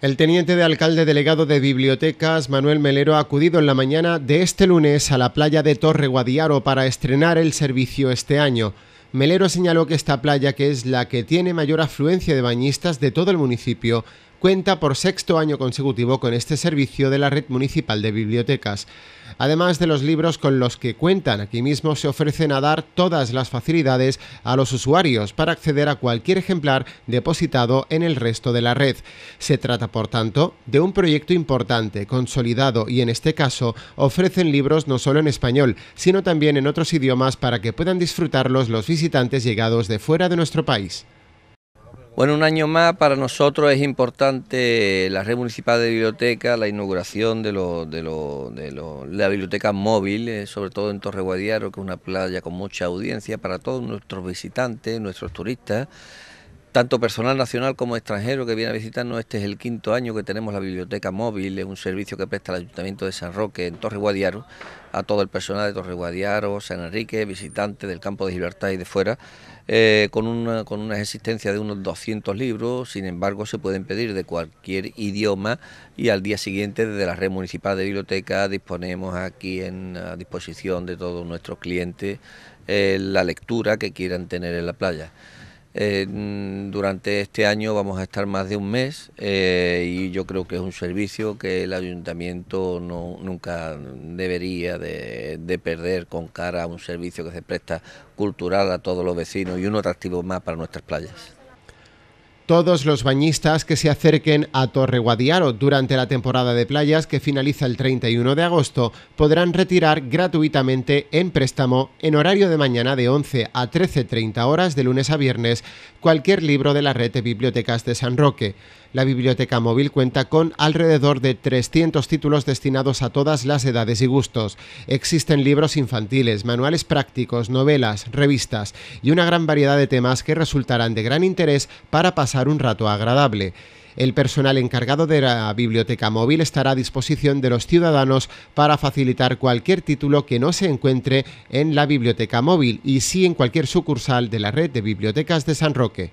El teniente de alcalde delegado de bibliotecas, Manuel Melero, ha acudido en la mañana de este lunes a la playa de Torre Guadiaro para estrenar el servicio este año. Melero señaló que esta playa, que es la que tiene mayor afluencia de bañistas de todo el municipio, cuenta por sexto año consecutivo con este servicio de la red municipal de bibliotecas. Además de los libros con los que cuentan, aquí mismo se ofrecen a dar todas las facilidades a los usuarios para acceder a cualquier ejemplar depositado en el resto de la red. Se trata, por tanto, de un proyecto importante, consolidado y en este caso ofrecen libros no solo en español, sino también en otros idiomas para que puedan disfrutarlos los visitantes llegados de fuera de nuestro país. Bueno, un año más para nosotros es importante la red municipal de biblioteca, la inauguración de, la biblioteca móvil, eh, sobre todo en Torre Guadiaro, que es una playa con mucha audiencia para todos nuestros visitantes, nuestros turistas, tanto personal nacional como extranjero que viene a visitarnos. Este es el quinto año que tenemos la biblioteca móvil, es un servicio que presta el Ayuntamiento de San Roque en Torre Guadiaro a todo el personal de Torre Guadiaro, San Enrique, visitantes del campo de Libertad y de fuera, eh, con, una, con existencia de unos 200 libros, sin embargo se pueden pedir de cualquier idioma y al día siguiente desde la red municipal de biblioteca disponemos aquí en a disposición de todos nuestros clientes eh, la lectura que quieran tener en la playa. Durante este año vamos a estar más de un mes eh, y yo creo que es un servicio que el ayuntamiento no, nunca debería de, de, perder con cara a un servicio que se presta cultural a todos los vecinos y un atractivo más para nuestras playas. Todos los bañistas que se acerquen a Torre Guadiaro durante la temporada de playas que finaliza el 31 de agosto podrán retirar gratuitamente en préstamo en horario de mañana de 11 a 13.30 horas de lunes a viernes cualquier libro de la red de bibliotecas de San Roque. La biblioteca móvil cuenta con alrededor de 300 títulos destinados a todas las edades y gustos. Existen libros infantiles, manuales prácticos, novelas, revistas y una gran variedad de temas que resultarán de gran interés para un rato agradable. El personal encargado de la biblioteca móvil estará a disposición de los ciudadanos para facilitar cualquier título que no se encuentre en la biblioteca móvil y sí en cualquier sucursal de la red de bibliotecas de San Roque.